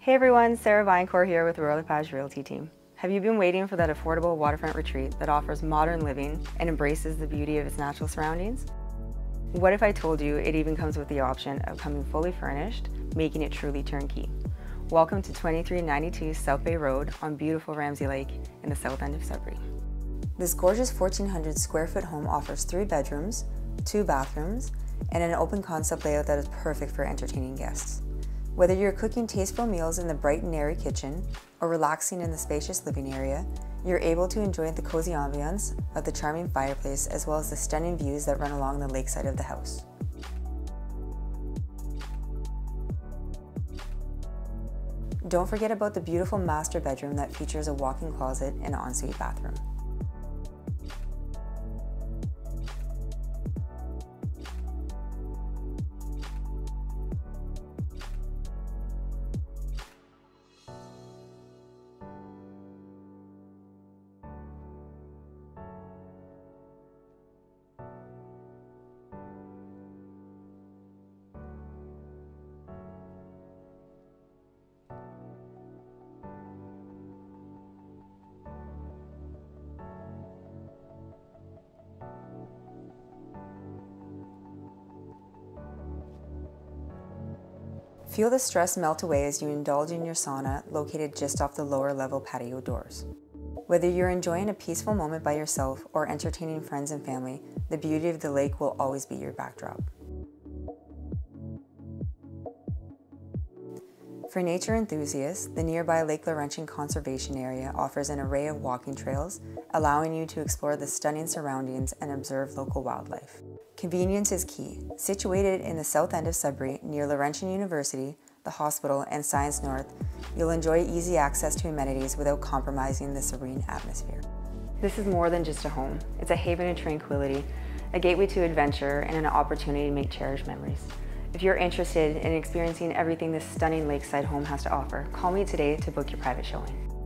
Hey everyone, Sarah Vaillancourt here with the Royal LePage Realty team. Have you been waiting for that affordable waterfront retreat that offers modern living and embraces the beauty of its natural surroundings? What if I told you it even comes with the option of coming fully furnished, making it truly turnkey? Welcome to 2392 South Bay Road on beautiful Ramsey Lake in the south end of Sudbury. This gorgeous 1,400 square foot home offers three bedrooms, two bathrooms, and an open concept layout that is perfect for entertaining guests. Whether you're cooking tasteful meals in the bright and airy kitchen or relaxing in the spacious living area, you're able to enjoy the cozy ambiance of the charming fireplace as well as the stunning views that run along the lakeside of the house. Don't forget about the beautiful master bedroom that features a walk-in closet and ensuite bathroom. Feel the stress melt away as you indulge in your sauna located just off the lower level patio doors. Whether you're enjoying a peaceful moment by yourself or entertaining friends and family, the beauty of the lake will always be your backdrop. For nature enthusiasts, the nearby Lake Laurentian Conservation Area offers an array of walking trails, allowing you to explore the stunning surroundings and observe local wildlife. Convenience is key. Situated in the south end of Sudbury, near Laurentian University, the hospital, and Science North, you'll enjoy easy access to amenities without compromising the serene atmosphere. This is more than just a home. It's a haven of tranquility, a gateway to adventure, and an opportunity to make cherished memories. If you're interested in experiencing everything this stunning lakeside home has to offer, call me today to book your private showing.